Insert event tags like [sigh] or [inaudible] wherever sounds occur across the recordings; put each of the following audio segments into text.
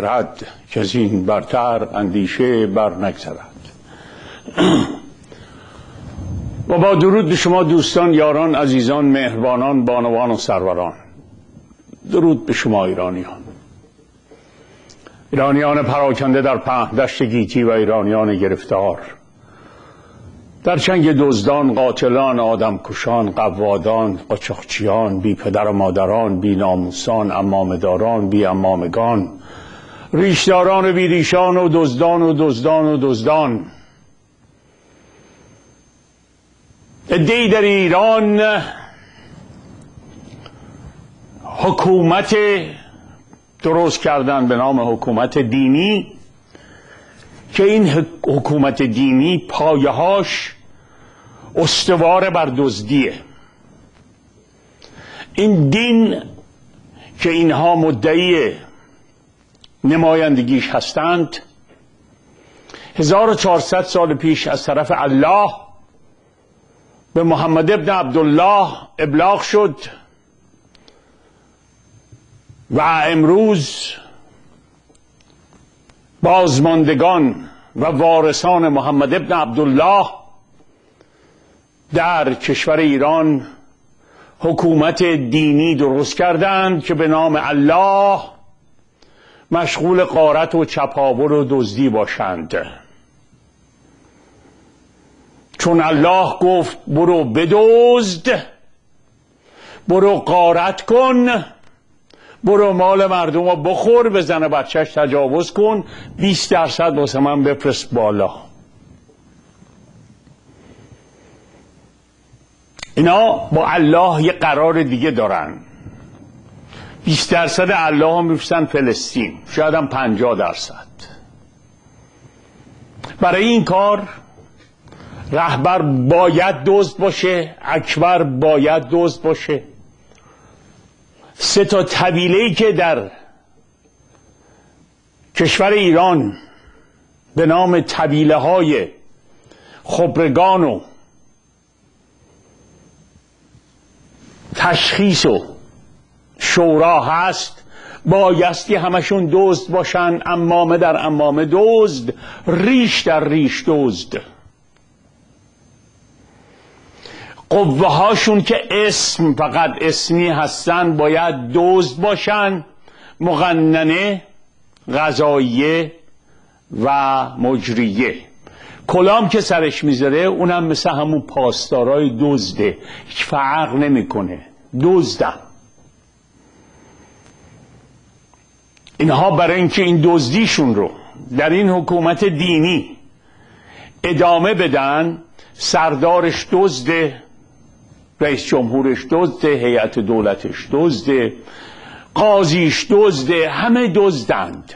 خرد از این برتر اندیشه بر نگذرد. [clears throat] و با درود به شما دوستان یاران عزیزان مهربانان بانوان و سروران. درود به شما ایرانیان. ایرانیان پراکنده در پهدشت گیتی و ایرانیان گرفتار. در چنگ دزدان قاتلان آدمکشان قوادان قاچاقچیان بی پدر و مادران بی ناموسان امامداران بی امامگان ریشداران و بی ریشان و دزدان و دزدان و دزدان. ادهی در ایران حکومت درست کردن به نام حکومت دینی که این حکومت دینی پایهاش استوار بر دزدیه. این دین که اینها مدعی نمایندگیش هستند. 1400 سال پیش از طرف الله به محمد ابن عبدالله ابلاغ شد و امروز بازماندگان و وارثان محمد ابن عبدالله در کشور ایران حکومت دینی درست کردند که به نام الله مشغول قارت و چپاور و دزدی باشند. چون الله گفت برو بدزد برو قارت کن برو مال مردم رو بخور به زن بچهش تجاوز کن 20 درصد واسه من بفرست بالا. اینا با الله یه قرار دیگه دارن. 20 درصد الله هم میفرستن فلسطین. شاید هم 50 درصد. برای این کار رهبر باید دزد باشه اکبر باید دزد باشه. سه تا طبیله که در کشور ایران به نام طبیله های خبرگان و تشخیص و شورا هست بایستی همشون دزد باشن امامه در امامه دزد ریش در ریش دزد. قوه هاشون که اسم فقط اسمی هستن باید دزد باشن مغننه غذاییه و مجریه. کلام که سرش می‌ذاره اونم مثل همون پاسدارای دزده. هیچ فرق نمی‌کنه. دزدم. اینها برای اینکه این دزدیشون رو در این حکومت دینی ادامه بدن سردارش دزده رئیس جمهورش دزده هیئت دولتش دزده قاضیش دزده همه دزدند.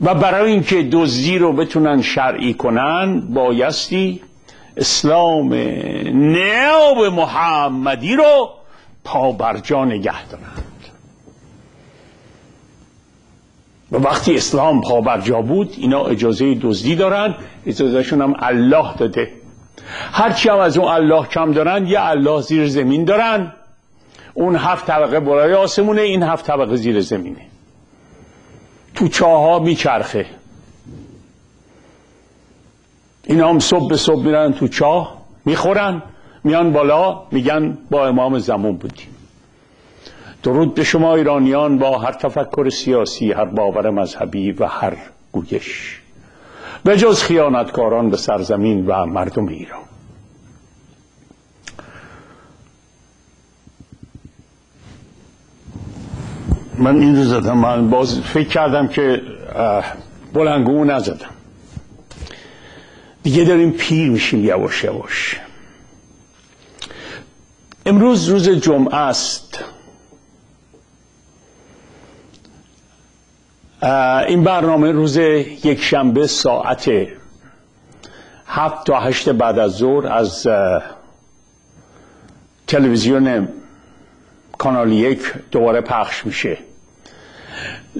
و برای اینکه دزدی رو بتونن شرعی کنن بایستی اسلام ناب محمدی رو پابرجا نگه دارند و وقتی اسلام پابرجا بود اینا اجازه دزدی دارن اجازهشون هم الله داده. هرچی هم از اون الله کم دارن یه الله زیر زمین دارن. اون هفت طبقه بالای آسمونه این هفت طبقه زیر زمینه. تو چاه ها میچرخه. اینا هم صبح به صبح میرن تو چاه می‌خورن میان بالا میگن با امام زمان بودیم. درود به شما ایرانیان با هر تفکر سیاسی هر باور مذهبی و هر گویش. به جز خیانتکاران به سرزمین و مردم ایران. من این رو زدم. من باز فکر کردم که بلنگو نزدم. دیگه داریم پیر میشیم یواش یواش. امروز روز جمعه است. این برنامه روز یک شنبه ساعت هفت تا هشت بعد از ظهر از تلویزیون کانال یک دوباره پخش میشه.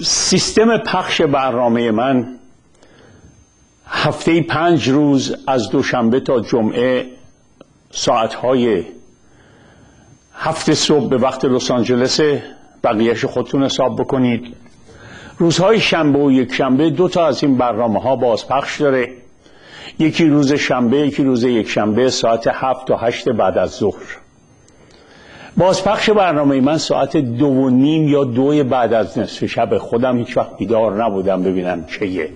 سیستم پخش برنامه من هفته پنج روز از دوشنبه تا جمعه ساعتهای هفت صبح به وقت لس آنجلس بقیهش خودتون حساب بکنید. روزهای شنبه و یک شنبه دو تا از این برنامه ها بازپخش داره. یکی روز شنبه یکی روز یک شنبه ساعت هفت تا هشت بعد از ظهر. بازپخش برنامه من ساعت دو و نیم یا دو بعد از نصف شب خودم هیچ وقت بیدار نبودم ببینم چیه.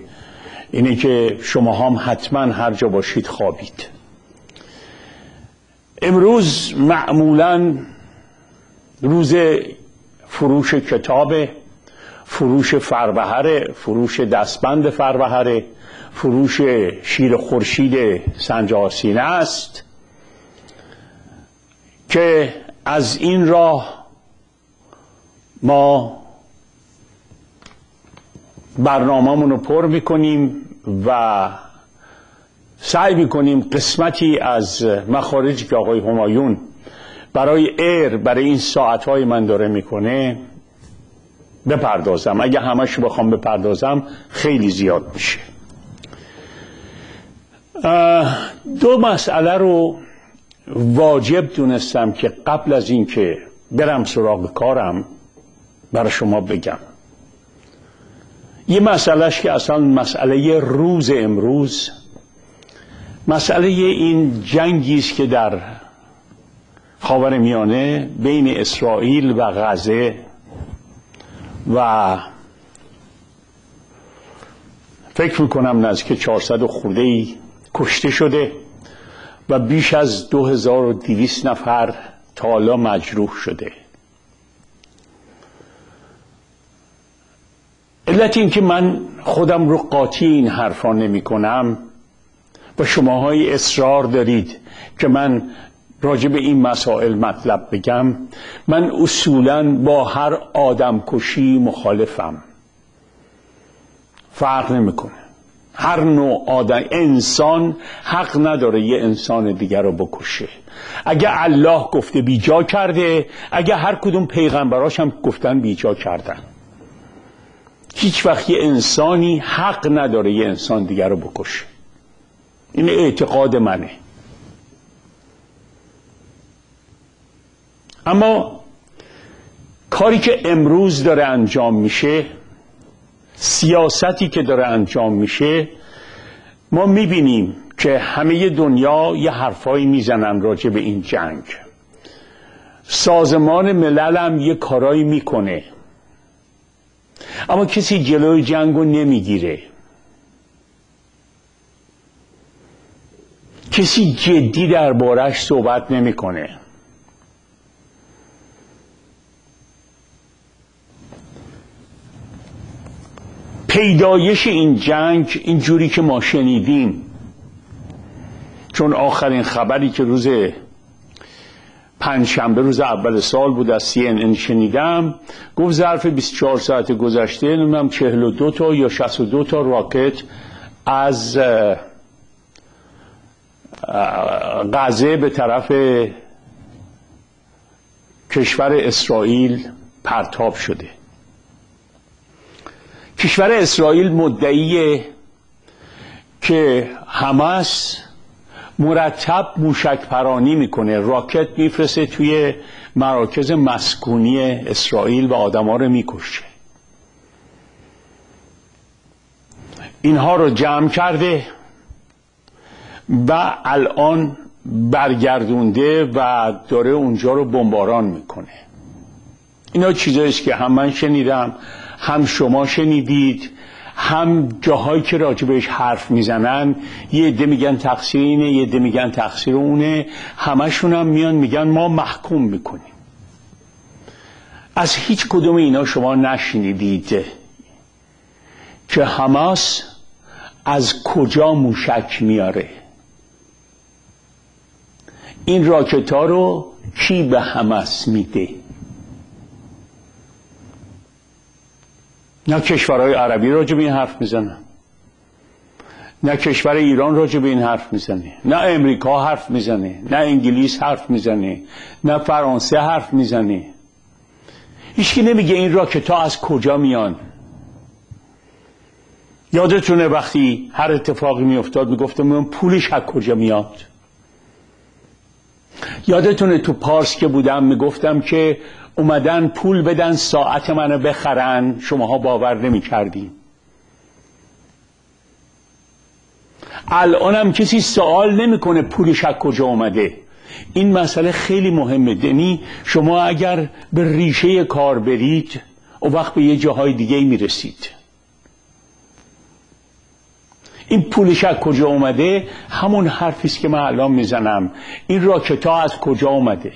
اینه که شما هم حتما هر جا باشید خوابید. امروز معمولا روز فروش کتاب فروش فربهره فروش دستبند فربهره فروش شیر خورشید سنجاسینه است که از این راه ما برنامهمون رو پر می‌کنیم و سعی می‌کنیم قسمتی از مخارجی که آقای همایون برای ایر برای این ساعتهای من داره می‌کنه بپردازم. اگه همش بخوام بپردازم خیلی زیاد میشه. دو مسئله رو واجب دونستم که قبل از اینکه برم سراغ کارم برای شما بگم. یه مسئلهش که اصلا مسئله روز امروز مسئله این جنگی است که در خاور میانه بین اسرائیل و غزه و فکر می‌کنم نزدیک 400 خورده ای کشته شده و بیش از 2200 نفر تا حالا مجروح شده. علت این که من خودم رو قاطی این حرفا نمی کنم و شماهای اصرار دارید که من راجع به این مسائل مطلب بگم. من اصولا با هر آدم کشی مخالفم. فرق نمی‌کنه. هر نوع آدم انسان حق نداره یه انسان دیگر رو بکشه. اگه الله گفته بیجا کرده اگه هر کدوم پیغمبراش هم گفتن بیجا کردن. هیچ وقت یه انسانی حق نداره یه انسان دیگر رو بکشه. این اعتقاد منه. اما کاری که امروز داره انجام میشه سیاستی که داره انجام میشه ما می‌بینیم که همه دنیا یه حرفایی می‌زنن راجع به این جنگ. سازمان ملل هم یه کارایی می‌کنه. اما کسی جلوی جنگ رو نمی‌گیره. کسی جدی دربارش صحبت نمی‌کنه. پیدایش این جنگ اینجوری که ما شنیدیم. چون آخرین خبری که روز پنجشنبه روز اول سال بود از سی ان شنیدم. گفت ظرف 24 ساعت گذشته نمی‌دونم 42 تا یا 62 تا راکت از غزه به طرف کشور اسرائیل پرتاب شده. کشور اسرائیل مدعیه که حماس مرتب موشک پرانی می‌کنه. راکت میفرسته توی مراکز مسکونی اسرائیل و آدما رو می‌کشه. اینها رو جمع کرده و الان برگردونده و داره اونجا رو بمباران می‌کنه. اینا چیزایی که هم من شنیدم هم شما شنیدید هم جاهایی که راجبش حرف می‌زنن یه عده میگن تقصیر اینه یه عده میگن تقصیر اونه همشون هم میان میگن ما محکوم می‌کنیم. از هیچ کدوم اینا شما نشنیدید که حماس از کجا موشک میاره. این راکت ها رو کی به حماس میده؟ نه کشورهای عربی راجع به این حرف می‌زنن. نه کشور ایران راجع به این حرف می‌زنه. نه امریکا حرف می‌زنه. نه انگلیس حرف می‌زنه. نه فرانسه حرف می‌زنه. هیچکی نمیگه این راکت ها از کجا میان. یادتونه وقتی هر اتفاقی میافتاد می‌گفتم من پولش از کجا میاد. یادتونه تو پارس که بودم می‌گفتم که اومدن پول بدن ساعت منو بخرن. شماها باور نمی کردین الانم کسی سوال نمی‌کنه پولش از کجا اومده. این مسئله خیلی مهمه. یعنی شما اگر به ریشه کار برید و وقت به یه جاهای دیگه می‌رسید. این پولش از کجا اومده؟ همون حرفی است که من الان می‌زنم. این راکت ها از کجا اومده؟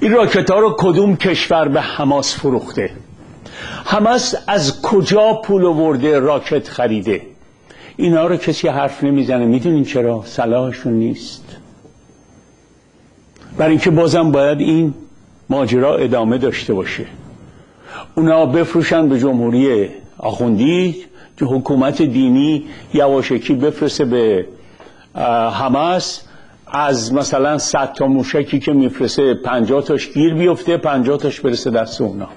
این راکت ها رو کدوم کشور به حماس فروخته؟ حماس از کجا پول ورده راکت خریده؟ اینا رو کسی حرف نمی‌زنه. می‌دونین چرا؟ صلاحشون نیست. برای اینکه بازم باید این ماجرا ادامه داشته باشه. اونا بفروشن به جمهوری آخوندی حکومت دینی یواشکی بفرسته به حماس. از مثلا صد تا موشکی که میفرسته پنجاه تاش گیر بیفته پنجاه تاش برسه دست اونا.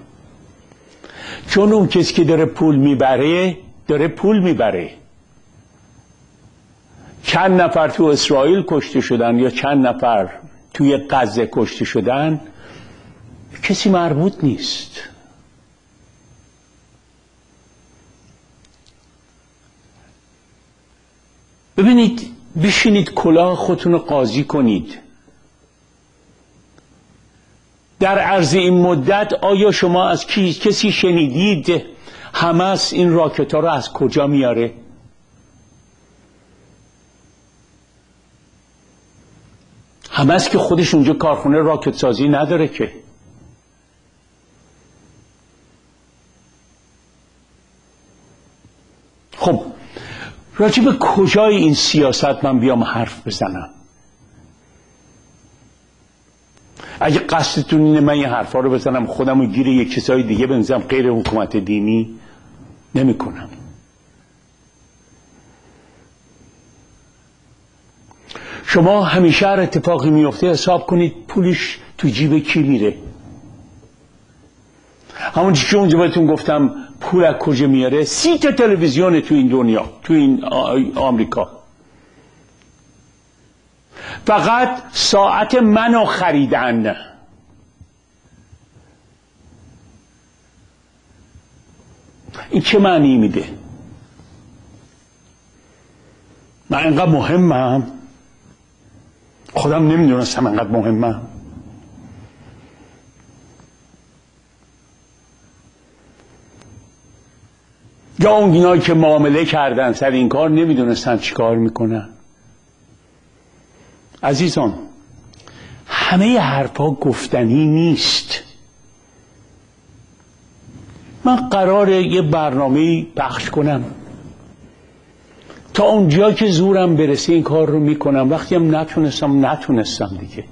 چون اون کسی که داره پول می‌بره داره پول می‌بره. چند نفر تو اسرائیل کشته شدن یا چند نفر توی غزه کشته شدن کسی مربوط نیست. ببینید بشینید کلاه خودتون رو قاضی کنید. در عرض این مدت آیا شما از کسی شنیدید همس این راکت ها رو از کجا میاره؟ همس که خودش اونجا کارخونه راکت سازی نداره که. خب راجب کجای این سیاست من بیام حرف بزنم؟ اگه قصدتون اینه من این حرفا رو بزنم خودم رو گیر یک کسای دیگه بنزم غیر حکومت دینی نمی کنم شما همیشه هر اتفاقی میفته حساب کنید پولش تو جیب کی میره. همون که اونجا بهتون گفتم پول از کجا میاره؟ سی تا تلویزیون تو این دنیا تو این آمریکا. فقط ساعت منو خریدن. این چه معنی میده؟ من اینقدر مهمم. خودم نمی‌دونستم اینقدر مهمم. یا اون که معامله کردن سر این کار نمی‌دونستن چی کار می‌کنن. عزیزان همه حرفا گفتنی نیست. من قرار یه برنامه پخش کنم. تا اونجا که زورم برسه این کار رو می‌کنم. وقتی هم نتونستم نتونستم دیگه.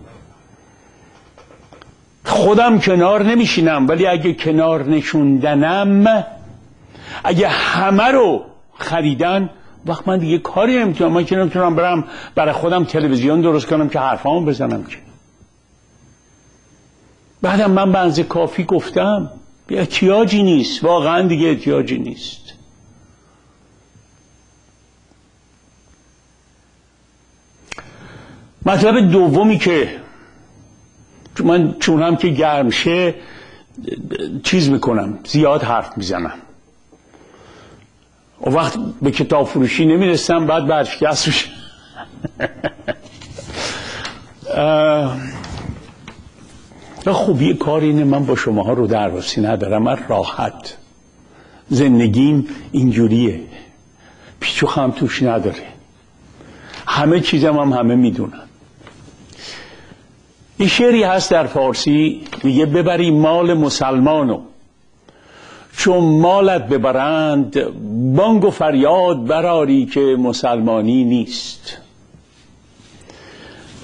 خودم کنار نمیشینم ولی اگه کنار نشوندنم اگه همه رو خریدن وقت من دیگه کاری نمی‌تونم من که نمی‌تونم برم برای خودم تلویزیون درست کنم که حرفامو بزنم که. بعدم من بنز کافی گفتم احتیاجی نیست. واقعا دیگه احتیاجی نیست. مطلب دومی که من چونم که گرم شه چیز می‌کنم زیاد حرف می‌زنم. و وقت به کتاب فروشی نمی‌رسم بعد برشکست میشه. خوبی کار اینه من با شماها رو درواسی ندارم من راحت. زندگیم اینجوریه. پیچو خم توش نداره. همه چیزم هم همه می‌دونن. این شعری هست در فارسی میگه ببری مال مسلمانو. چون مالت ببرند بانگ و فریاد براری که مسلمانی نیست.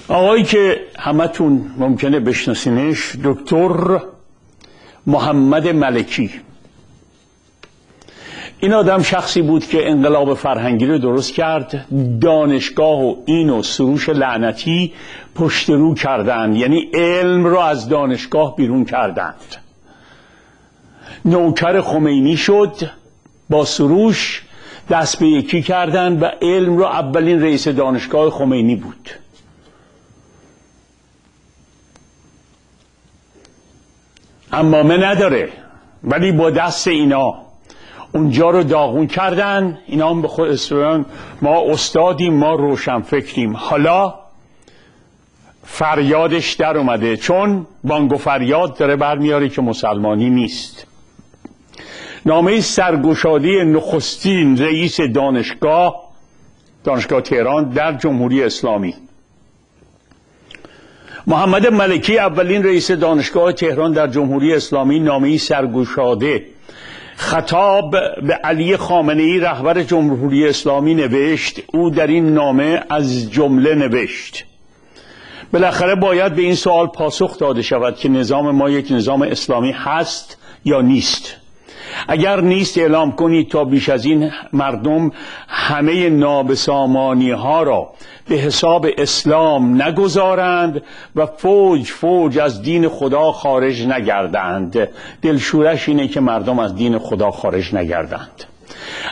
آقایی که همتون ممکنه بشناسینش دکتر محمد ملکی. این آدم شخصی بود که انقلاب فرهنگی رو درست کرد دانشگاه و این و سروش لعنتی پشت رو کردند یعنی علم رو از دانشگاه بیرون کردند. نوکر خمینی شد با سروش دست به یکی کردند و علم رو اولین رئیس دانشگاه خمینی بود. امامه نداره ولی با دست اینا. اونجا رو داغون کردن اینا هم به خود ما استادیم ما روشن فکریم. حالا فریادش در اومده چون بانگ و فریاد داره برمیاره که مسلمانی نیست. نامه سرگشادی نخستین رئیس دانشگاه دانشگاه تهران در جمهوری اسلامی. محمد ملکی اولین رئیس دانشگاه تهران در جمهوری اسلامی نامه سرگشاده. خطاب به علی خامنه ای رهبر جمهوری اسلامی نوشت او در این نامه از جمله نوشت. بالاخره باید به این سوال پاسخ داده شود که نظام ما یک نظام اسلامی هست یا نیست. اگر نیست اعلام کنید تا بیش از این مردم همه نابسامانی ها را به حساب اسلام نگذارند و فوج فوج از دین خدا خارج نگردند. دلشورش اینه که مردم از دین خدا خارج نگردند.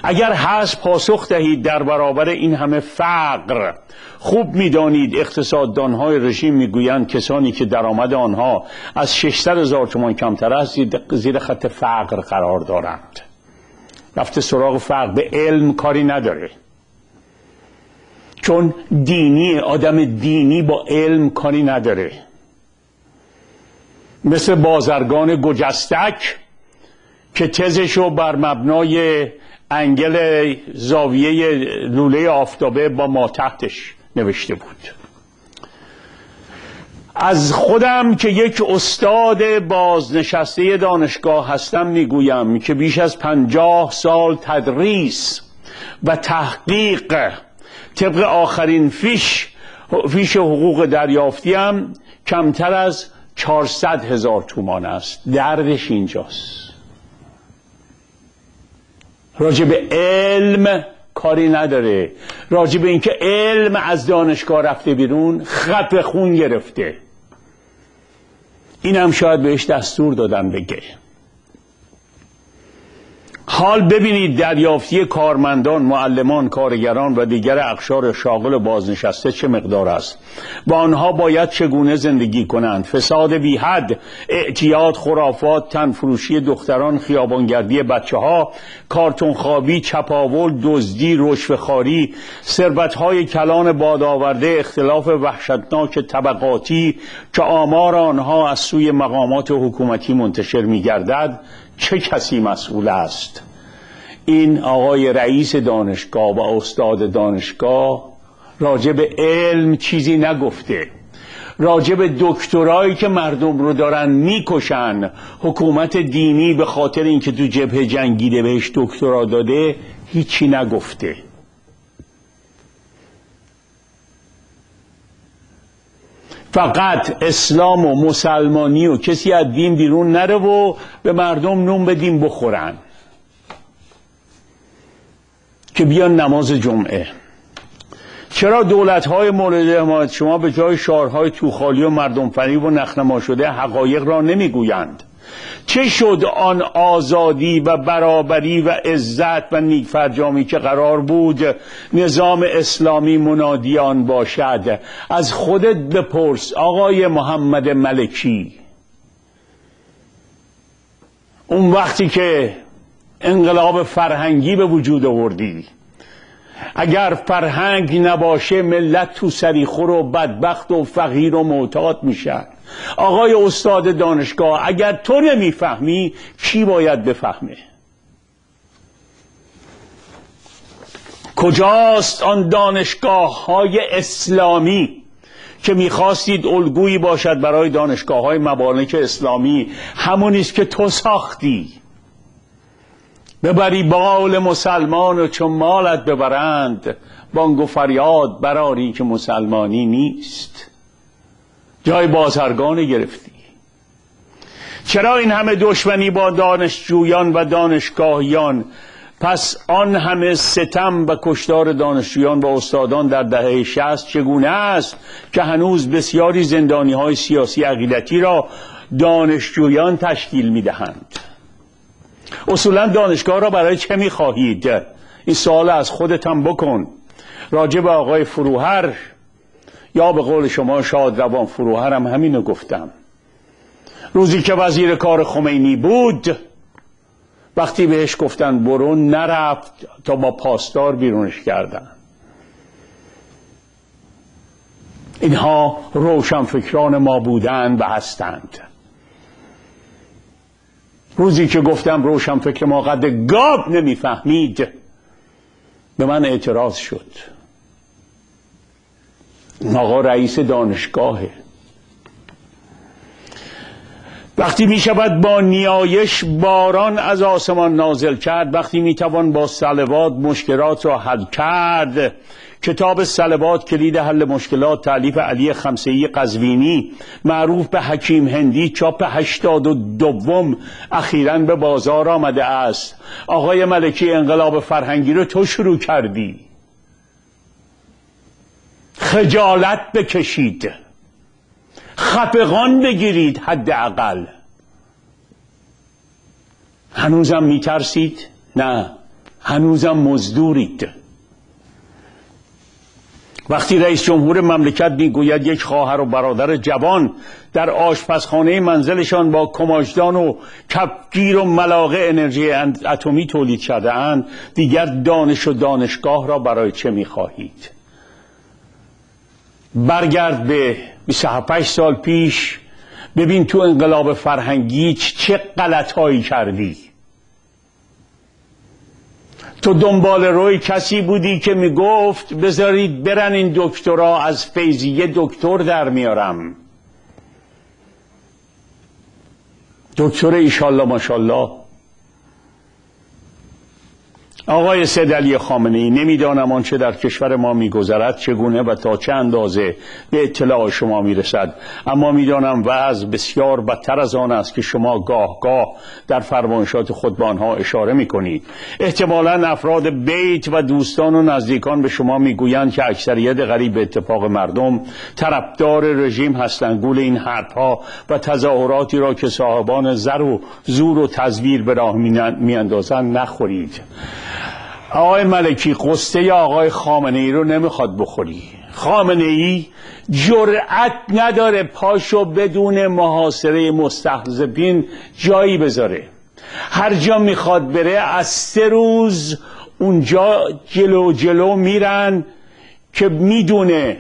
اگر هست پاسخ دهید در برابر این همه فقر خوب می‌دانید اقتصاددانهای رژیم می‌گویند کسانی که درآمد آنها از 600 هزار تومان کمتر است زیر خط فقر قرار دارند. رفته سراغ فقر به علم کاری نداره. چون دینی آدم دینی با علم کاری نداره. مثل بازرگان گجستک که تزشو بر مبنای انگل زاویه لوله آفتابه با ما تحتش نوشته بود. از خودم که یک استاد بازنشسته دانشگاه هستم می‌گویم که بیش از پنجاه سال تدریس و تحقیق طبق آخرین فیش فیش حقوق دریافتیم کمتر از چهارصد هزار تومان است. دردش اینجاست. راجع به علم کاری نداره. راجع به اینکه علم از دانشگاه رفته بیرون خط خون گرفته. اینم شاید بهش دستور دادن بگه. حال ببینید دریافتی کارمندان، معلمان، کارگران و دیگر اقشار شاغل بازنشسته چه مقدار است؟ با آنها باید چگونه زندگی کنند؟ فساد بی حد اعتیاد خرافات تنفروشی دختران خیابانگردی بچه ها کارتون خوابی چپاول دزدی رشوهخواری های کلان بادآورده اختلاف وحشتناک طبقاتی که آمار آنها از سوی مقامات حکومتی منتشر می گردد چه کسی مسئول است؟ این آقای رئیس دانشگاه و استاد دانشگاه راجع به علم چیزی نگفته. راجع به دکترایی که مردم رو دارن می‌کشن. حکومت دینی به خاطر اینکه تو جبهه جنگیده بهش دکترا داده هیچی نگفته. فقط اسلام و مسلمانی و کسی از دین بیرون نره و به مردم نون به دین بخورن. که بیان نماز جمعه. چرا دولت های مورد حمایت؟ شما به جای شعارهای توخالی و مردم فریب و نخنما شده حقایق را نمی‌گویند. چه شد آن آزادی و برابری و عزت و نیک فرجامی که قرار بود نظام اسلامی منادیان باشد؟ از خودت بپرس آقای محمد ملکی. اون وقتی که انقلاب فرهنگی به وجود آوردی اگر فرهنگ نباشه ملت تو سریخور و بدبخت و فقیر و معتاد میشن آقای استاد دانشگاه اگر تو نمی‌فهمی کی باید بفهمه؟ کجاست آن دانشگاه های اسلامی که می‌خواستید الگویی باشد برای دانشگاه های مبارک اسلامی؟ همونیست که تو ساختی. ببری بال مسلمان و چون مالت ببرند بانگ و فریاد براری که مسلمانی نیست. جای بازرگان گرفتی. چرا این همه دشمنی با دانشجویان و دانشگاهیان؟ پس آن همه ستم و کشتار دانشجویان و استادان در دهه شست چگونه است که هنوز بسیاری زندانی های سیاسی عقیدتی را دانشجویان تشکیل می دهند اصولا دانشگاه را برای چه می خواهید این سوال از خودتان بکن. راجب آقای فروهر یا به قول شما شاد روان فروهرم همینو گفتم. روزی که وزیر کار خمینی بود وقتی بهش گفتن برو نرفت تا با پاسدار بیرونش کردن. اینها روشنفکران ما بودند و هستند. روزی که گفتم روشنفکر ما قد گاب نمی‌فهمید به من اعتراض شد. آقا رئیس دانشگاهه. وقتی می شود با نیایش باران از آسمان نازل کرد وقتی می توان با سلوات مشکلات را حل کرد. کتاب سلوات کلید حل مشکلات تعلیف علی خمسهی قزوینی معروف به حکیم هندی چاپ هشتاد و دوم اخیرا به بازار آمده است. آقای ملکی انقلاب فرهنگی رو تو شروع کردی. خجالت بکشید. خفقان بگیرید حداقل. هنوزم میترسید؟ نه. هنوزم مزدورید. وقتی رئیس جمهور مملکت می‌گوید یک خواهر و برادر جوان در آشپزخانه منزلشان با کماجدان و کپگیر و ملاقه انرژی اتمی تولید شده اند دیگر دانش و دانشگاه را برای چه می‌خواهید؟ برگرد به 27 سال پیش. ببین تو انقلاب فرهنگی چه غلطهایی کردی. تو دنبال روی کسی بودی که می‌گفت بذارید برن این دکترا از فیزیه دکتر در میارم. دکتر ایشالله ماشالله آقای سید علی خامنه ای نمی‌دانم آنچه در کشور ما میگذرد چگونه و تا چه اندازه به اطلاع شما می‌رسد. اما می‌دانم وضع بسیار بدتر از آن است که شما گاه گاه در فرمایشات خود به آنها اشاره می‌کنید. احتمالا افراد بیت و دوستان و نزدیکان به شما می‌گویند که اکثریت غریب اتفاق مردم طرفدار رژیم هستند. گول این حرفها و تظاهراتی را که صاحبان زر و زور و تزویر به راه میاندازند نخورید. آقای ملکی قصه آقای خامنه ای رو نمی‌خواد بخوری. خامنه ای جرأت نداره پاشو بدون محاصره مستحزبین جایی بذاره. هر جا می‌خواد بره از سه روز اونجا جلو جلو میرن که می‌دونه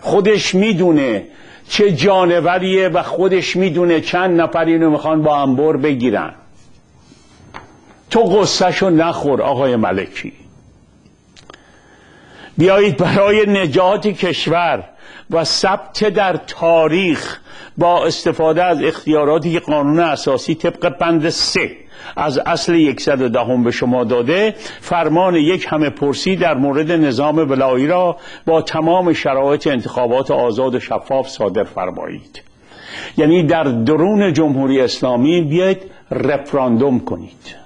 خودش می‌دونه چه جانوریه و خودش می‌دونه چند نفر اینو می‌خوان با انبر بگیرن. تو قصهشو نخور آقای ملکی. بیایید برای نجات کشور و ثبت در تاریخ با استفاده از اختیاراتی که قانون اساسی طبق بند سه از اصل یکصد دهم به شما داده فرمان یک همه پرسی در مورد نظام ولایی را با تمام شرایط انتخابات آزاد و شفاف صادر فرمایید. یعنی در درون جمهوری اسلامی بیاید رفراندوم کنید.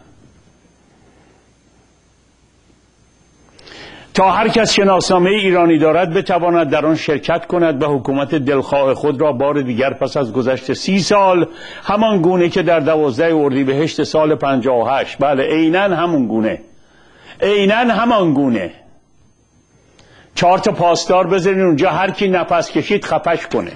تا هر کس شناسنامه ایرانی دارد بتواند در آن شرکت کند و حکومت دلخواه خود را بار دیگر پس از گذشت سی سال همان گونه که در دوازده اردیبهشت سال 58 بله عینا همون گونه. عینا همان گونه. چهار تا پاسدار بذارین اونجا هر کی نفس کشید خفش کنه.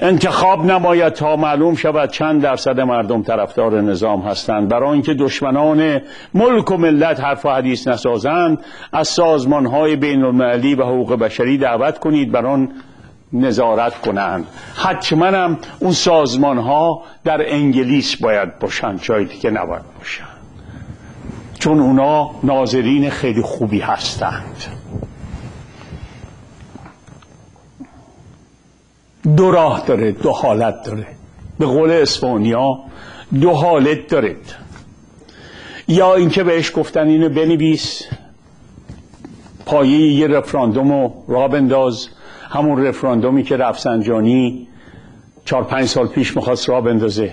انتخاب نماید تا معلوم شود چند درصد مردم طرفدار نظام هستند. برای اینکه دشمنان ملک و ملت حرف و حدیث نسازند از سازمان های بین المللی و حقوق بشری دعوت کنید بر آن نظارت کنند. حتما هم اون سازمان ها در انگلیس باید باشند جایی که نباید باشند. چون اونا ناظرین خیلی خوبی هستند. دو راه داره دو حالت داره. به قول اسپانیا دو حالت دارید. یا اینکه بهش گفتن اینو بنویس پایه یه رفراندوم رو را بنداز. همون رفراندومی که رفسنجانی چهار پنج سال پیش می‌خواست را بندازه.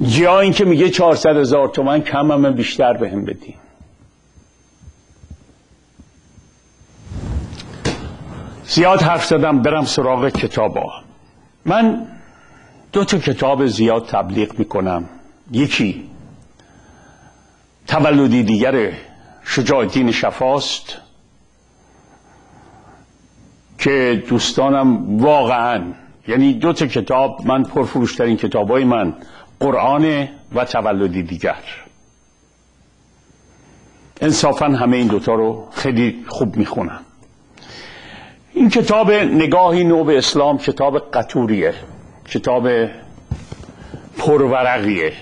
یا اینکه میگه چهارصد هزار تومن کم همه بیشتر به بدین. زیاد حرف زدم برم سراغ کتابا. من دو تا کتاب زیاد تبلیغ می‌کنم. یکی تولدی دیگر شجاع الدین شفاست که دوستانم واقعا یعنی دو تا کتاب من پرفروشترین کتابای من قرآن و تولدی دیگر. انصافا همه این دوتا رو خیلی خوب می‌خونم. این کتاب نگاهی نو به اسلام کتاب قطوریه کتاب پرورقیه.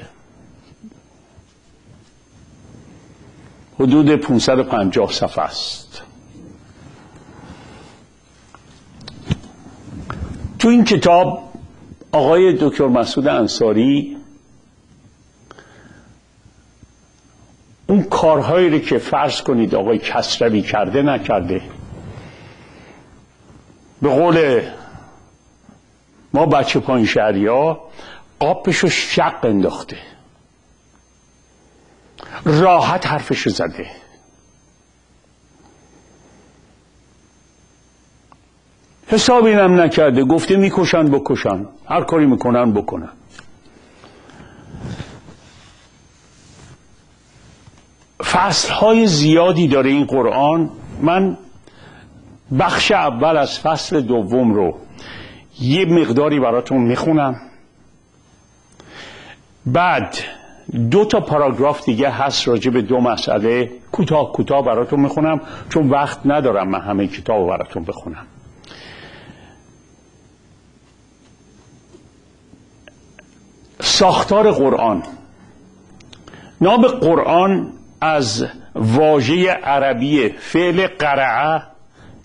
حدود 550 صفحه است. تو این کتاب آقای دکتر مسعود انصاری اون کارهایی رو که فرض کنید آقای کسروی کرده نکرده به قول ما بچه پایین شهری ها قاپش رو شق انداخته. راحت حرفش زده. حساب اینم نکرده. گفته می‌کشن بکشن. هر کاری می‌کنن بکنن. فصل های زیادی داره این قرآن. من بخش اول از فصل دوم رو یه مقداری براتون می‌خونم. بعد دو تا پاراگراف دیگه هست راجع به دو مسئله کوتاه کوتاه براتون می‌خونم چون وقت ندارم من همه کتاب براتون بخونم. ساختار قرآن. نام قرآن از واژه عربی فعل قرعه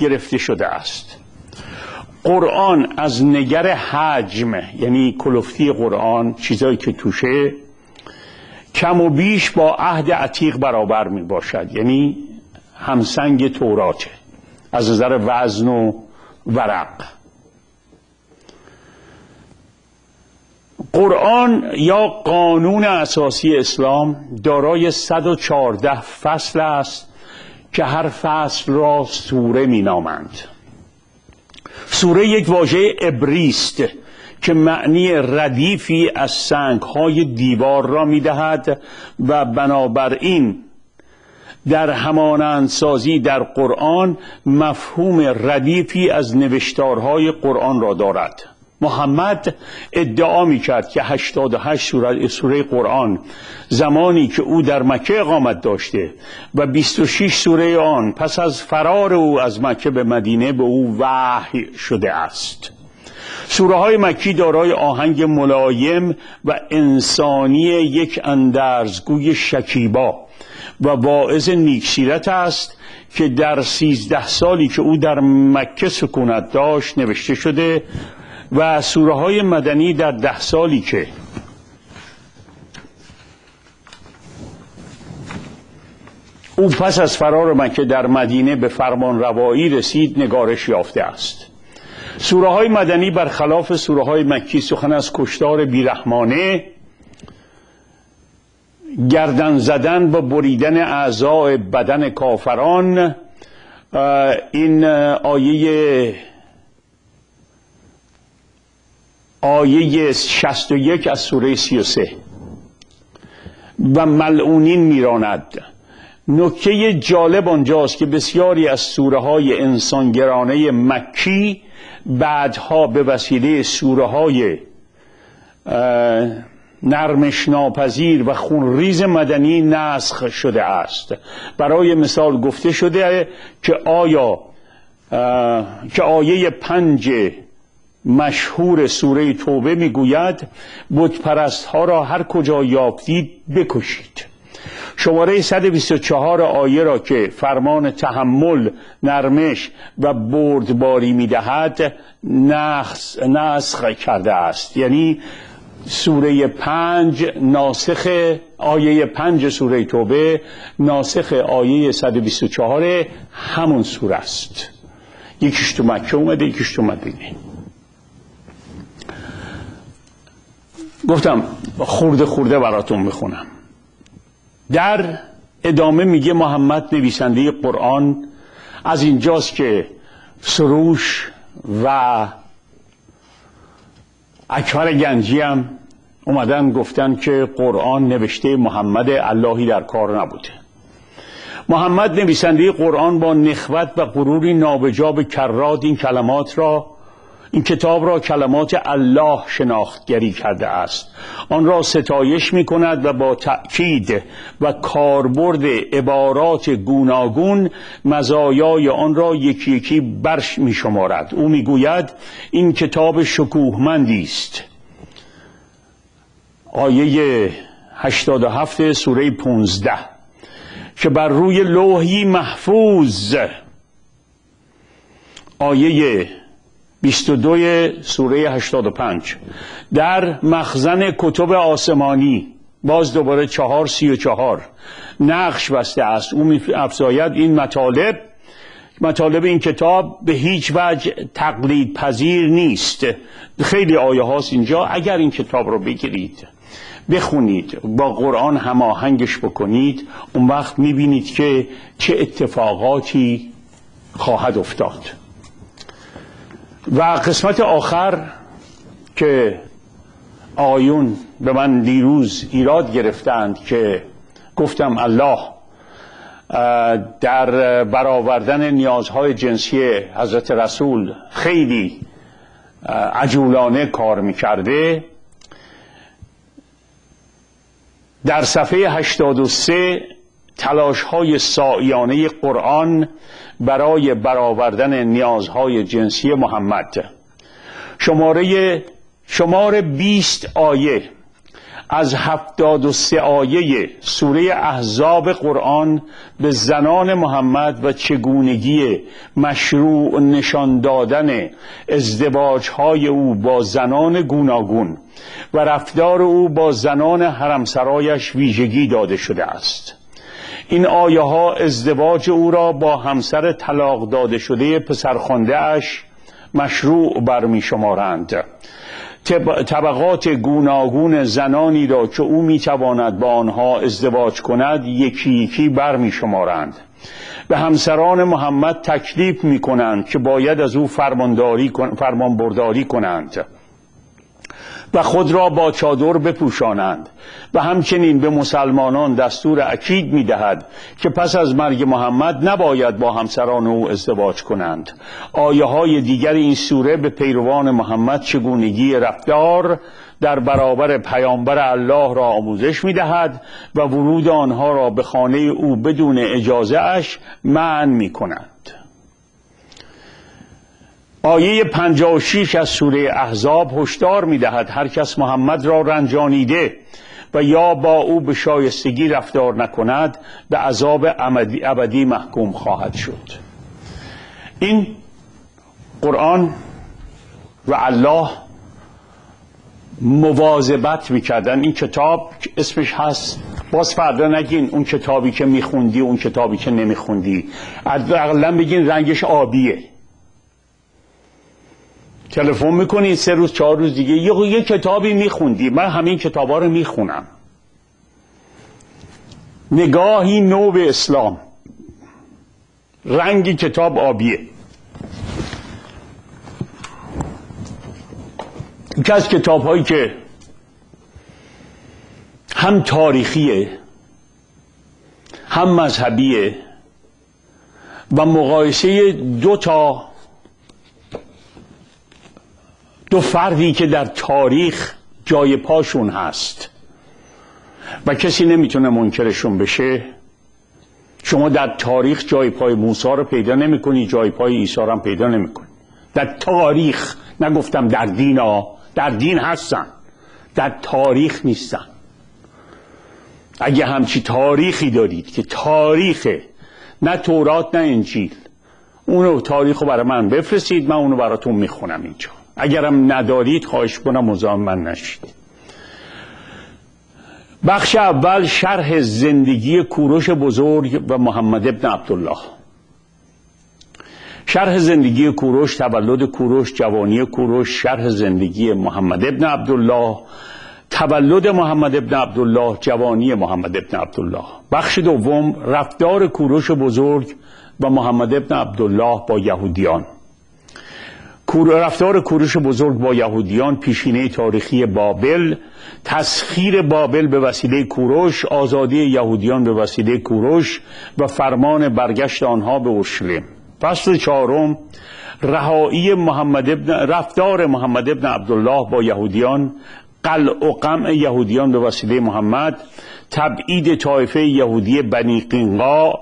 گرفته شده است. قرآن از نگر حجم یعنی کلفتی قرآن چیزایی که توشه کم و بیش با عهد عتیق برابر می باشد. یعنی همسنگ توراته از نظر وزن و ورق. قرآن یا قانون اساسی اسلام دارای 114 فصل است. که هر فصل را سوره می نامند سوره یک واژه ابریست که معنی ردیفی از سنگ های دیوار را می دهد و بنابراین در همانندسازی در قرآن مفهوم ردیفی از نوشتارهای قرآن را دارد. محمد ادعا می کرد که 88 سوره, سوره قرآن زمانی که او در مکه اقامت داشته و 26 سوره آن پس از فرار او از مکه به مدینه به او وحی شده است. سوره های مکی دارای آهنگ ملایم و انسانی یک اندرزگوی شکیبا و واعظ نیکسیرت است که در سیزده سالی که او در مکه سکونت داشت نوشته شده و سوره های مدنی در ده سالی که او پس از فرار مکه در مدینه به فرمان روایی رسید نگارش یافته است. سوره های مدنی برخلاف سوره های مکی سخن از کشتار بیرحمانه گردن زدن و بریدن اعضاء بدن کافران این آیه آیه 61 از سوره 33 و ملعونین میراند. نکته جالب آنجاست که بسیاری از سوره های انسانگرانه مکی بعدها به وسیله سوره های نرمش ناپذیر و خونریز مدنی نسخ شده است. برای مثال گفته شده که آیا که آیه پنج مشهور سوره توبه می‌گوید بت ها را هر کجا یافتید بکشید. شماره 124 آیه را که فرمان تحمل نرمش و بردباری می‌دهد نسخ کرده است. یعنی سوره پنج ناسخ آیه پنج سوره توبه ناسخ آیه 124 همون سوره است. یکیش تو مکه اومده یکیش تو مدینه. گفتم خورده خورده براتون می‌خونم. در ادامه میگه محمد نویسنده قرآن از اینجاست که سروش و اکبر گنجی هم اومدن گفتن که قرآن نوشته محمد اللهی در کار نبوده. محمد نویسنده قرآن با نخوت و غروری نابجا کرات این کلمات را این کتاب را کلمات الله شناختگری کرده است. آن را ستایش می کند و با تأکید و کاربرد عبارات گوناگون مزایای آن را یکی یکی برش می شمارد او می گوید این کتاب شکوهمندی است. آیه 87 سوره 15 که بر روی لوحی محفوظ. آیه 22 سوره 85 در مخزن کتب آسمانی باز دوباره چهار سی و چهار. نقش بسته است. او افزاید این مطالب. مطالب این کتاب به هیچ وجه تقلید پذیر نیست. خیلی آیه هاست اینجا. اگر این کتاب رو بگیرید بخونید با قرآن هماهنگش بکنید اون وقت می‌بینید که چه اتفاقاتی خواهد افتاد. و قسمت آخر که آیون به من دیروز ایراد گرفتند که گفتم الله در برآوردن نیازهای جنسی حضرت رسول خیلی عجولانه کار می‌کرده. در صفحه 83 تلاش های سایانه قرآن برای برآوردن نیازهای جنسی محمد. شماره شماره 20 آیه از هفتاد و سه آیه سوره احزاب قرآن به زنان محمد و چگونگی مشروع نشان دادن ازدواج های او با زنان گوناگون و رفتار او با زنان حرمسرایش ویژگی داده شده است. این آیه ها ازدواج او را با همسر طلاق داده شده پسرخانده اش مشروع برمی شمارند طبقات گوناگون زنانی را که او می‌تواند با آنها ازدواج کند یکی یکی برمی شمارند به همسران محمد تکلیف می کنند که باید از او فرمانداری فرمانبرداری کنند. و خود را با چادر بپوشانند و همچنین به مسلمانان دستور اکید می دهد که پس از مرگ محمد نباید با همسران او ازدواج کنند. آیه های دیگر این سوره به پیروان محمد چگونگی رفتار در برابر پیامبر الله را آموزش می دهد و ورود آنها را به خانه او بدون اجازه اش من می کند آیه 56 از سوره احزاب هشدار می‌دهد هر کس محمد را رنجانیده و یا با او به شایستگی رفتار نکند به عذاب ابدی محکوم خواهد شد. این قرآن و الله مواظبت می‌کردن. این کتاب اسمش هست باز فردا نگین اون کتابی که میخوندی اون کتابی که نمیخوندی. اقلا بگین رنگش آبیه. تلفن می‌کنی سه روز چهار روز دیگه. یه, یه کتابی میخوندی. من همین کتابا رو می‌خونم. نگاهی نو به اسلام. رنگ کتاب آبیه. یکی از کتاب هایی که هم تاریخیه هم مذهبیه و مقایسه دو تا دو فردی که در تاریخ جای پاشون هست. و کسی نمی‌تونه منکرشون بشه. شما در تاریخ جای پای موسی رو پیدا نمی‌کنی جای پای عیسی رو هم پیدا نمی‌کنی. در تاریخ نگفتم در دین ها در دین هستن. در تاریخ نیستن. اگه همچی تاریخی دارید که تاریخ نه تورات نه انجیل اونو تاریخ رو برای من بفرستید من اونو براتون می‌خونم اینجا. اگرم ندارید خواهش کنم مزاحم من نشید. بخش اول شرح زندگی کوروش بزرگ و محمد ابن عبدالله. شرح زندگی کوروش تولد کوروش جوانی کوروش شرح زندگی محمد ابن عبدالله. تولد محمد ابن عبدالله جوانی محمد ابن عبدالله. بخش دوم رفتار کوروش بزرگ و محمد ابن عبدالله با یهودیان. رفتار کوروش بزرگ با یهودیان پیشینه تاریخی بابل. تسخیر بابل به وسیله کوروش آزادی یهودیان به وسیله کوروش و فرمان برگشت آنها به اورشلیم. فصل چهارم رهایی محمد ابن رفتار محمد ابن عبدالله با یهودیان قلع و قمع یهودیان به وسیله محمد تبعید طایفه یهودی بنی قینقا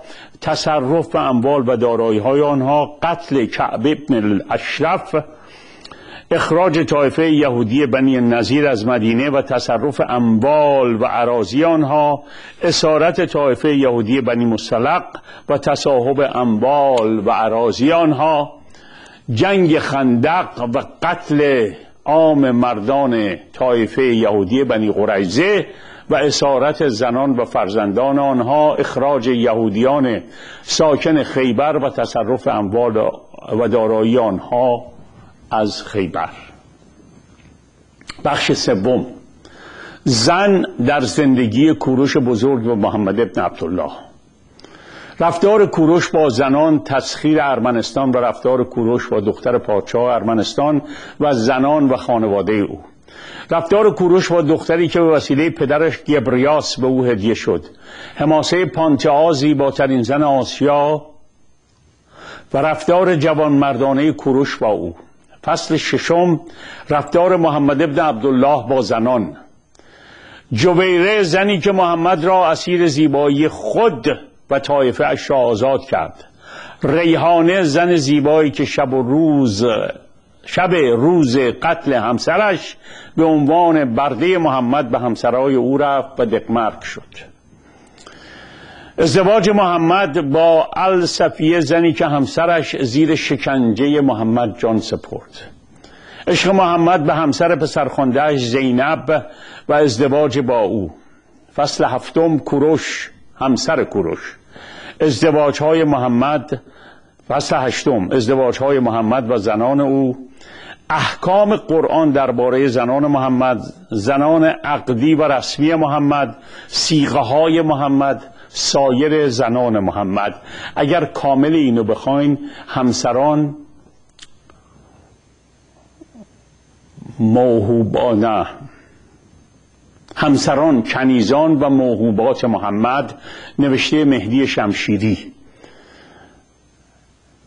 تصرف به اموال و دارایی های آنها قتل کعب ابن الاشرف اخراج طایفه یهودی بنی نظیر از مدینه و تصرف اموال و عراضی آنها اسارت طایفه یهودی بنی مسلق و تصاحب اموال و عراضی آنها جنگ خندق و قتل عام مردان طایفه یهودی بنی قریزه و اسارت زنان و فرزندان آنها اخراج یهودیان ساکن خیبر و تصرف اموال و دارایی آنها از خیبر. بخش سوم. زن در زندگی کوروش بزرگ و محمد ابن عبدالله. رفتار کوروش با زنان تسخیر ارمنستان و رفتار کوروش با دختر پادشاه ارمنستان و زنان و خانواده او. رفتار کوروش با دختری که به وسیله پدرش گبریاس به او هدیه شد. حماسه پانتئا زیباترین زن آسیا و رفتار جوانمردانه کوروش با او. فصل ششم رفتار محمد ابن عبدالله با زنان. جویره زنی که محمد را اسیر زیبایی خود و طایفه اش را آزاد کرد. ریحانه زن زیبایی که شب و روز شب روز قتل همسرش به عنوان برده محمد به همسرای او رفت و دقمرک شد. ازدواج محمد با الصفیه زنی که همسرش زیر شکنجه محمد جان سپرد. عشق محمد به همسر پسرخواندهاش زینب و ازدواج با او. فصل هفتم کوروش همسر کوروش. ازدواج های محمد فصل هشتم ازدواج های محمد و زنان او. احکام قرآن درباره زنان محمد زنان عقدی و رسمی محمد سیغه های محمد سایر زنان محمد. اگر کامل اینو بخواین همسران موهوبانه همسران کنیزان و موهوبات محمد نوشته مهدی شمشیری.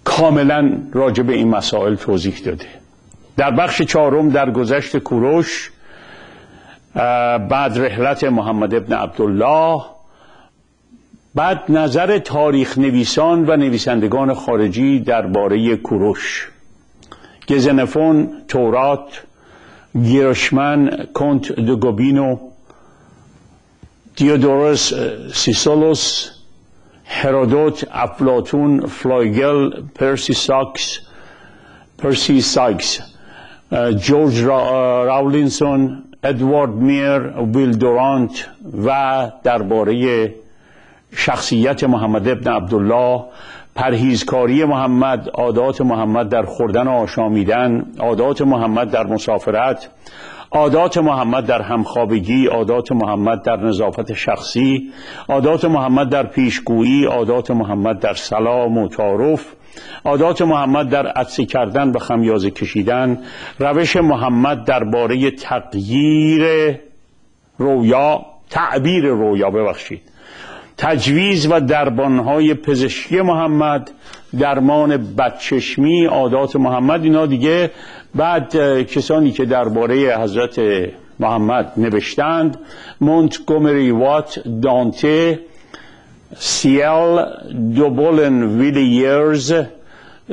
کاملا راجع به این مسائل توضیح داده. در بخش چهارم در گذشت کوروش بعد رحلت محمد ابن عبدالله بعد نظر تاریخ نویسان و نویسندگان خارجی درباره کوروش. گزنفون تورات گیرشمن کنت دگوبینو دیودورس سیسولوس هرودوت افلاتون فلایگل پرسی سایکس پرسی سایکس جورج راولینسون ادوارد میر ویل دورانت و درباره شخصیت محمد ابن عبدالله پرهیزکاری محمد عادات محمد در خوردن و آشامیدن عادات محمد در مسافرت عادات محمد در همخوابگی عادات محمد در نظافت شخصی عادات محمد در پیشگویی عادات محمد در سلام و تعارف عادات محمد در عطسی کردن و خمیازه کشیدن روش محمد درباره تغییر رویا تعبیر رویا ببخشید. تجویز و دربانهای پزشکی محمد درمان بدچشمی عادات محمد اینا دیگه بعد کسانی که درباره حضرت محمد نوشتند مونتگومری وات دانته سیل دوبولن ویلیرز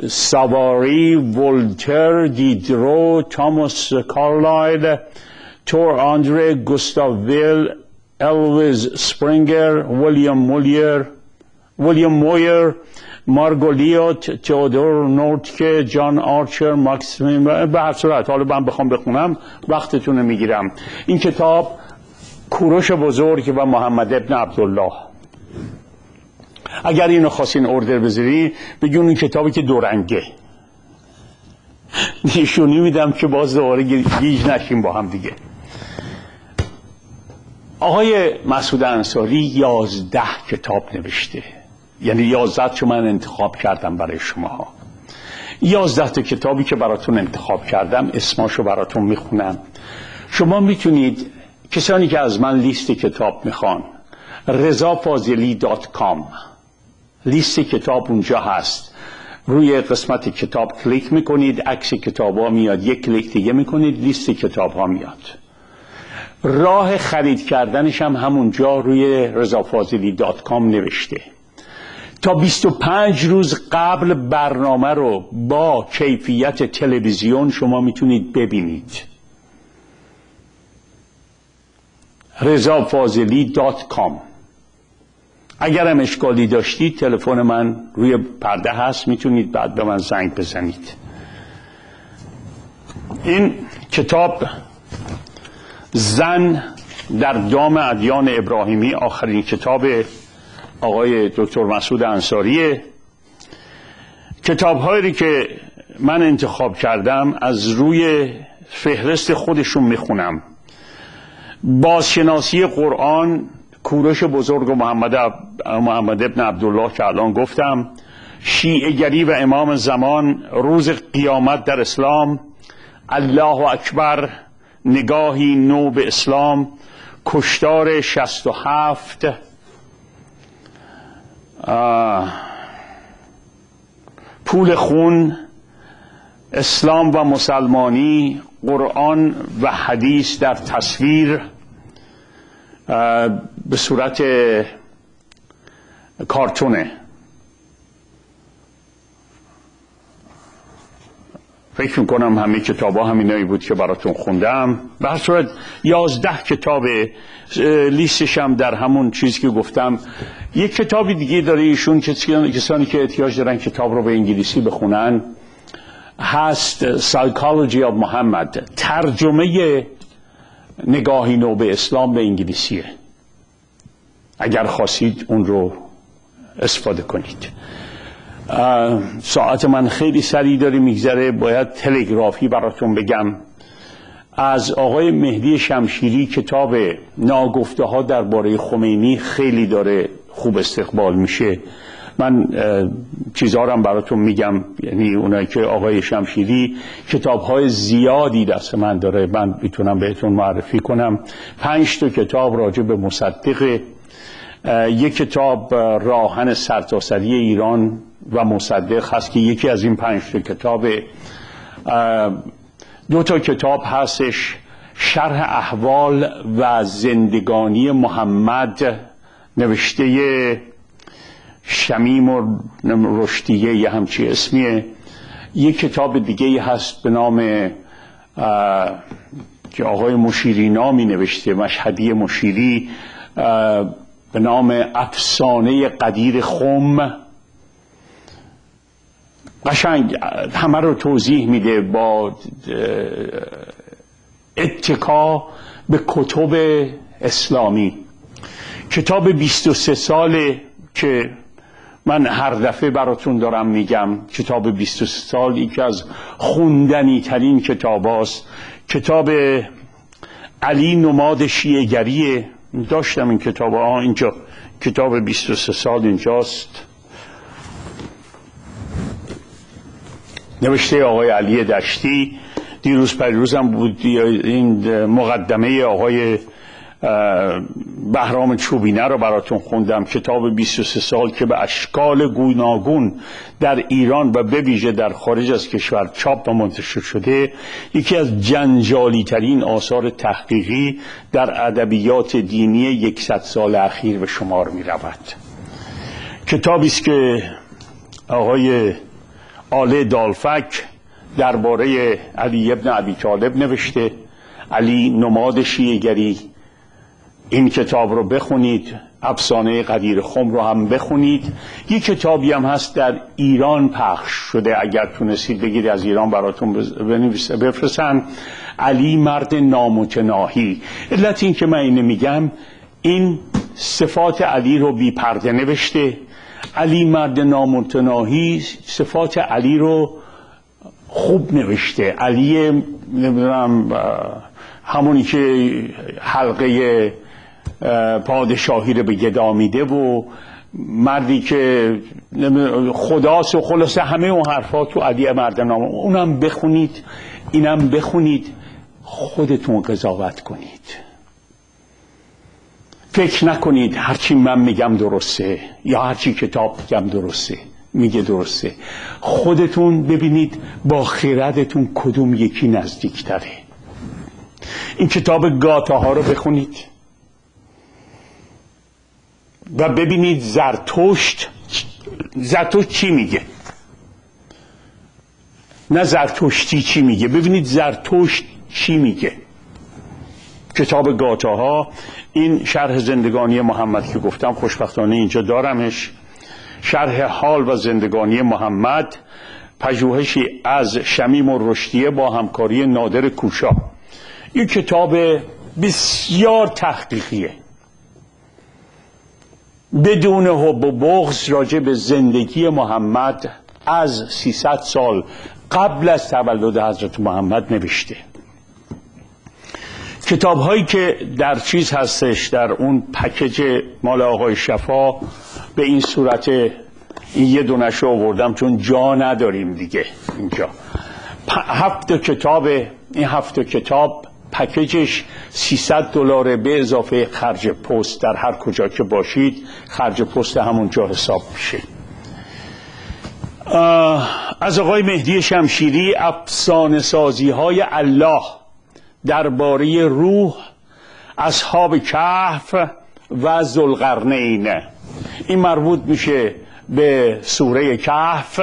ساواری ولتر دیدرو تاماس کارلایل تور آندره گوستاویل الویز سپرینگر ویلیام مولیر ویلیام مویر مارگولیوت تئودور نورتکه جان آرچر ماکسیم به هر صورت. حالا من بخوام بخونم وقتتون رو می‌گیرم. این کتاب کوروش بزرگ و محمد ابن عبدالله. اگر اینو خواستین اردر بذاری بگون این کتابی که دورنگه. نشونی میدم که باز دوباره گیج نشیم با هم دیگه. آقای مسعود انصاری یازده کتاب نوشته. یعنی یازده چون من انتخاب کردم برای شما یازده تا کتابی که براتون انتخاب کردم اسماشو براتون می‌خونم. شما می‌تونید کسانی که از من لیست کتاب می‌خوان رضافاضلی dot com. لیست کتاب اونجا هست. روی قسمت کتاب کلیک می‌کنید عکس کتاب ها میاد یک کلیک دیگه می‌کنید لیست کتاب ها میاد. راه خرید کردنش هم همونجا روی رضافاضلی dot com نوشته. تا 25 روز قبل برنامه رو با کیفیت تلویزیون شما می‌تونید ببینید. رضافاضلی dot com. اگر هم اشکالی داشتید تلفن من روی پرده هست می‌تونید بعد به من زنگ بزنید. این کتاب زن در دام ادیان ابراهیمی آخرین کتاب آقای دکتر مسعود انصاریه. کتاب هایی که من انتخاب کردم از روی فهرست خودشون می‌خونم. بازشناسی قرآن کورش بزرگ محمد, محمد ابن عبدالله که الان گفتم. شیعه و امام زمان روز قیامت در اسلام. الله اکبر نگاهی نو به اسلام. کشتار شست و هفت. پول خون اسلام و مسلمانی قرآن و حدیث در تصویر به صورت کارتونه. فکر می‌کنم همه کتاب ها همینایی بود که براتون خوندم. به هر صورت یازده کتاب لیستش هم در همون چیزی که گفتم یک کتابی دیگه داره ایشون کسانی که احتیاج دارن کتاب رو به انگلیسی بخونن. هست Psychology of محمد ترجمه نگاهی نو به اسلام به انگلیسیه. اگر خواستید اون رو استفاده کنید. ساعت من خیلی سریع داری میگذره. باید تلگرافی براتون بگم. از آقای مهدی شمشیری کتاب ناگفته ها درباره خمینی خیلی داره خوب استقبال میشه. من چیزها هم براتون میگم. یعنی اونایی که آقای شمشیری کتاب های زیادی دست من داره. من می‌تونم بهتون معرفی کنم. پنج تا کتاب راجع به مصدق. یک کتاب راهن سرتاسری ایران و مصدق هست که یکی از این پنج تا کتاب دو تا کتاب هستش. شرح احوال و زندگانی محمد. نوشته شمیم و رشدیه یه همچی اسمیه. یک کتاب دیگه هست به نام که آقای مشیری نامی نوشته مشهدی مشیری به نام افسانه قدیر خم. قشنگ همه رو توضیح میده با اتکا به کتب اسلامی. کتاب 23 ساله که من هر دفعه براتون دارم میگم. کتاب 23 سال یکی از خوندنی ترین کتاب هاست. کتاب علی نماد شیعگریه داشتم این کتاب ها. اینجا کتاب 23 سال اینجاست. نوشته آقای علی دشتی. دیروز پریروزم بود. این مقدمه آقای بهرام چوبینه رو براتون خوندم. کتاب 23 سال که به اشکال گوناگون در ایران و به ویژه در خارج از کشور چاپ و منتشر شده یکی از جنجالی ترین آثار تحقیقی در ادبیات دینی یکصد سال اخیر به شمار می رود کتابی است که آقای آله دالفک درباره علی ابن ابی طالب نوشته. علی نماد شیعگری این کتاب رو بخونید افسانه قدیر خم رو هم بخونید. یه کتابی هم هست در ایران پخش شده اگر تونستید بگید از ایران براتون بفرستن علی مرد نامتناهی. علت این که من اینه میگم این صفات علی رو بی پرده نوشته. علی مرد نامتناهی صفات علی رو خوب نوشته. علی نمی‌دونم همونی که حلقه پادشاهی رو به گدا میده و مردی که خداست و خلاصه همه اون حرفا تو علی مردنامه اونم بخونید اینم بخونید خودتون قضاوت کنید. فکر نکنید هرچی من میگم درسته یا هرچی کتاب میگم درسته میگه درسته. خودتون ببینید با خیردتون کدوم یکی نزدیکتره. این کتاب گاتا ها رو بخونید. و ببینید زرتشت زرتشت چی میگه؟ نه زرتشتی چی میگه؟ ببینید زرتشت چی میگه؟ کتاب گاتاها این شرح زندگانی محمد که گفتم خوشبختانه اینجا دارمش. شرح حال و زندگانی محمد پژوهشی از شمیم و رشدیه با همکاری نادر کوشا. این کتاب بسیار تحقیقیه. بدون حب و بغض راجع به زندگی محمد از 300 سال قبل از تولد حضرت محمد نوشته. کتاب هایی که در چیز هستش در اون پکیج مال آقای شفا به این صورت این یه دونش آوردم چون جا نداریم دیگه اینجا. هفت کتاب این هفت کتاب پکیجش 300 دلار به اضافه خرج پست در هر کجا که باشید خرج پست همونجا حساب میشه. از آقای مهدی شمشیری افسانه سازی های الله درباره روح اصحاب کهف و زلقرنین این مربوط میشه به سوره کهف.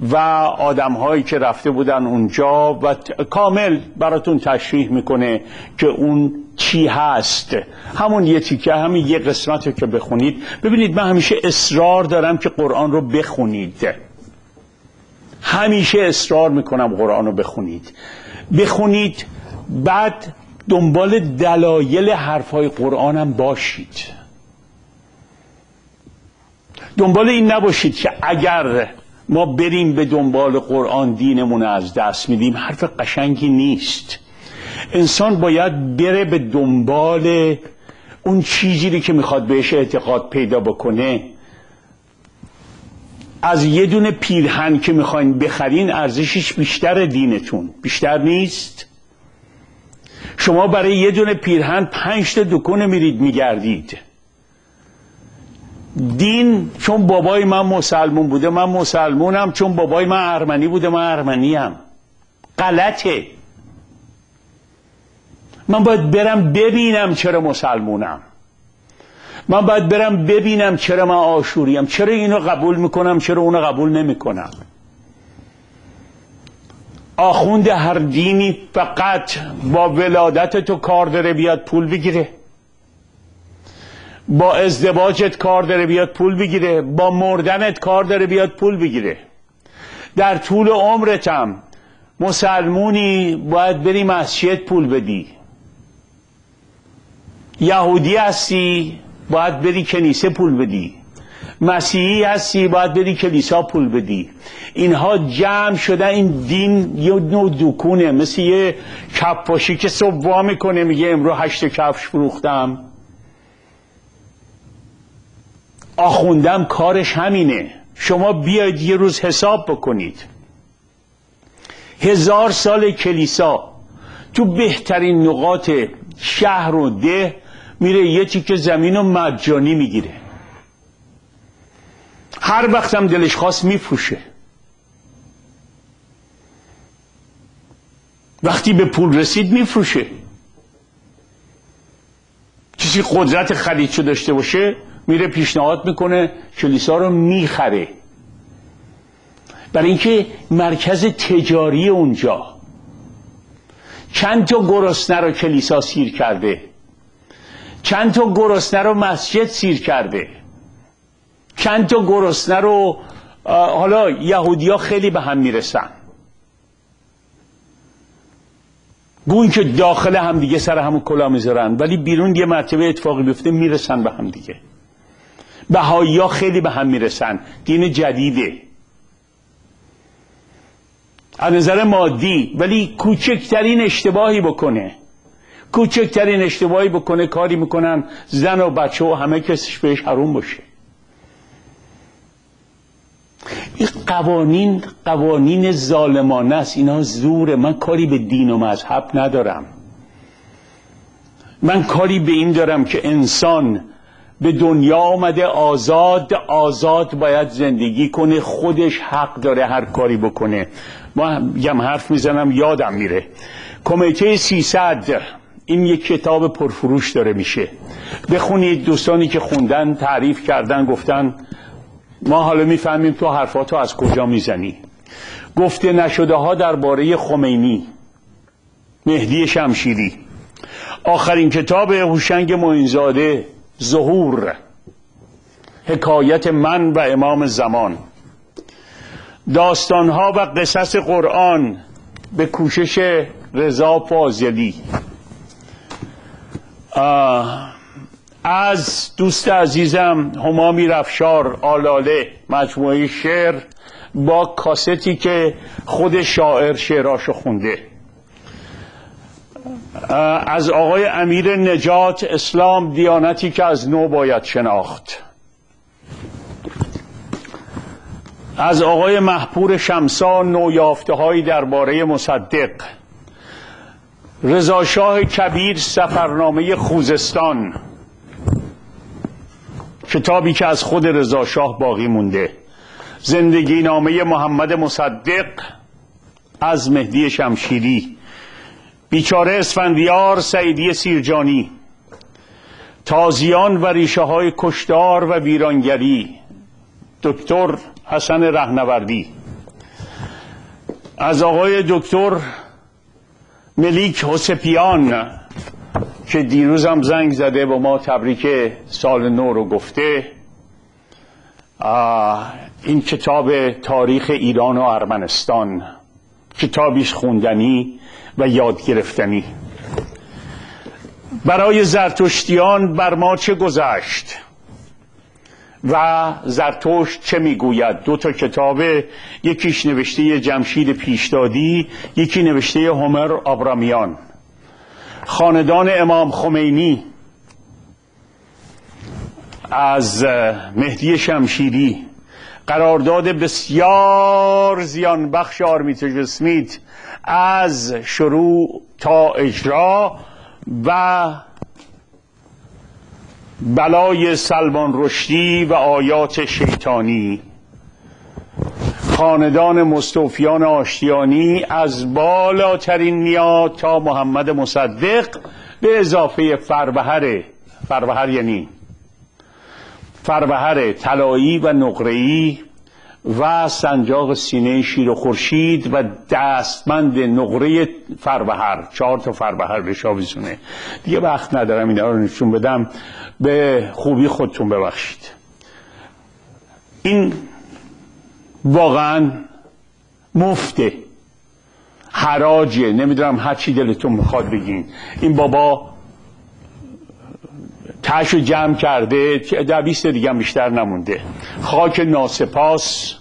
و آدم هایی که رفته بودن اونجا و کامل براتون تشریح می‌کنه که اون چی هست. همون یه تیکه همین یه قسمت رو که بخونید. ببینید من همیشه اصرار دارم که قرآن رو بخونید. همیشه اصرار می‌کنم قرآن رو بخونید. بخونید بعد دنبال دلایل حرفهای قرآن هم باشید. دنبال این نباشید که اگر ما بریم به دنبال قرآن دینمون از دست میدیم حرف قشنگی نیست. انسان باید بره به دنبال اون چیزی که می‌خواد بهش اعتقاد پیدا بکنه. از یه دونه پیرهن که می‌خواین بخرین ارزشش بیشتر دینتون. بیشتر نیست؟ شما برای یه دونه پیرهن پنج تا دکونه میرید میگردید. دین چون بابای من مسلمون بوده من مسلمونم چون بابای من ارمنی بوده من ارمنیم. غلطه. من باید برم ببینم چرا مسلمونم. من باید برم ببینم چرا من آشوریم چرا اینو قبول می‌کنم چرا اونو قبول نمی‌کنم. آخوند هر دینی فقط با ولادت تو کار داره بیاد پول بگیره. با ازدواجت کار داره بیاد پول بگیره با مردنت کار داره بیاد پول بگیره. در طول عمرتم مسلمونی باید بری مسجد پول بدی. یهودی هستی باید بری کنیسه پول بدی. مسیحی هستی باید بری کلیسا پول بدی. اینها جمع شده این دین یه نوع دکونه. مثل یه کفاشی که صبح می‌کنه میگه امرو هشت کفش فروختم. آخوندم کارش همینه. شما بیاید یه روز حساب بکنید. هزار سال کلیسا تو بهترین نقاط شهر و ده میره یه تیکه زمین و مجانی می‌گیره. هر وقتم دلش خواست میفروشه. وقتی به پول رسید میفروشه. کسی قدرت خریدشو داشته باشه میره پیشنهاد می‌کنه کلیسا رو می‌خره. برای اینکه مرکز تجاری اونجا. چند تا گرسنه رو کلیسا سیر کرده. چند تا گرسنه رو مسجد سیر کرده. چند تا گرسنه رو حالا یهودیا خیلی به هم می‌رسن. گوین که داخل هم دیگه سر همون کلا می‌ذارن ولی بیرون یه مرتبه اتفاقی بیفته می‌رسن به هم دیگه. بهایی ها خیلی به هم می‌رسن. دین جدیده. از نظر مادی ولی کوچکترین اشتباهی بکنه. کوچکترین اشتباهی بکنه کاری می‌کنن زن و بچه و همه کسش بهش حروم باشه. این قوانین قوانین ظالمانه است. اینا زوره من کاری به دین و مذهب ندارم. من کاری به این دارم که انسان به دنیا آمده آزاد آزاد باید زندگی کنه خودش حق داره هر کاری بکنه. ما یه حرف می‌زنم یادم میره. کمیته 300 این یک کتاب پرفروش داره میشه. بخونید دوستانی که خوندن تعریف کردن گفتن ما حالا می‌فهمیم تو حرفاتو از کجا می‌زنی. گفته نشده ها درباره خمینی مهدی شمشیری. آخرین کتاب هوشنگ معینزاده. ظهور حکایت من و امام زمان. داستانها و قصص قرآن به کوشش رضا فاضلی. از دوست عزیزم همامی رفشار آلاله مجموعه شعر با کاستی که خود شاعر شعراشو خونده. از آقای امیر نجات اسلام دیانتی که از نو باید شناخت. از آقای محپور شمسان نویافته هایی درباره مصدق. رضاشاه کبیر سفرنامه خوزستان. کتابی که از خود رضاشاه باقی مونده. زندگی نامه محمد مصدق از مهدی شمشیری. بیچاره اسفندیار سعیدی سیرجانی تازیان و ریشه های کشتار و ویرانگری دکتر حسن رهنوردی. از آقای دکتر ملیک حسپیان که دیروز هم زنگ زده با ما تبریک سال نو رو گفته. این کتاب تاریخ ایران و ارمنستان کتابیش خوندنی. و یاد گرفتنی. برای زرتشتیان بر ما چه گذشت؟ و زرتشت چه می‌گوید؟ دو تا کتاب یکیش نوشته جمشید پیشدادی یکی نوشته هومر آبرامیان خاندان امام خمینی از مهدی شمشیری قرارداد بسیار زیان بخش آرمیتاژ اسمیت از شروع تا اجرا و بلای سلمان رشدی و آیات شیطانی. خاندان مستوفیان آشتیانی از بالاترین میاد تا محمد مصدق به اضافه فربهر. فربهر یعنی فربهر طلایی و نقره‌ای و سنجاق سینه شیر و خورشید و دستمند نقره فربهر. چهار تا فربهر به شاویزونه. دیگه وقت ندارم اینا رو نشون بدم. به خوبی خودتون ببخشید. این واقعا مفته. حراجه. نمی‌دونم هر چی دلتون می‌خواد بگین. این بابا تشو جمع کرده در بیست دیگه بیشتر نمونده. خاک ناسپاس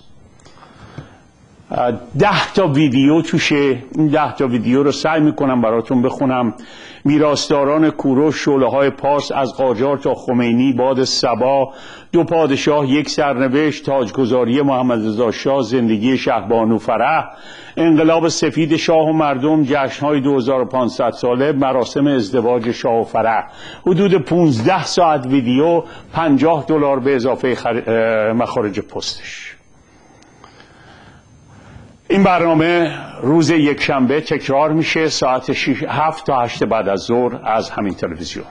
ده تا ویدیو توشه. این ده تا ویدیو رو سعی می‌کنم براتون بخونم. میراستاران کوروش شوله های پاس از قاجار تا خمینی باد سبا دو پادشاه یک سرنوشت تاجگذاری محمد رضا شاه زندگی شهبانو فرح انقلاب سفید شاه و مردم جشن های 2500 ساله مراسم ازدواج شاه و فرح. حدود 15 ساعت ویدیو 50 دلار به اضافه مخارج پستش. این برنامه روز یک شنبه تکرار میشه ساعت 7 تا 8 بعد از ظهر از همین تلویزیون.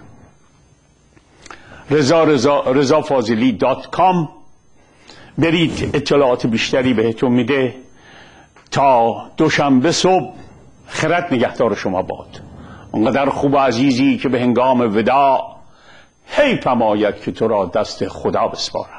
رضا رضا رضا فاضلی دات کام. برید اطلاعات بیشتری بهتون میده. تا دوشنبه صبح خرد نگهدار شما باد. اونقدر خوب و عزیزی که به هنگام وداع هی پماید که تو را دست خدا بسپارم.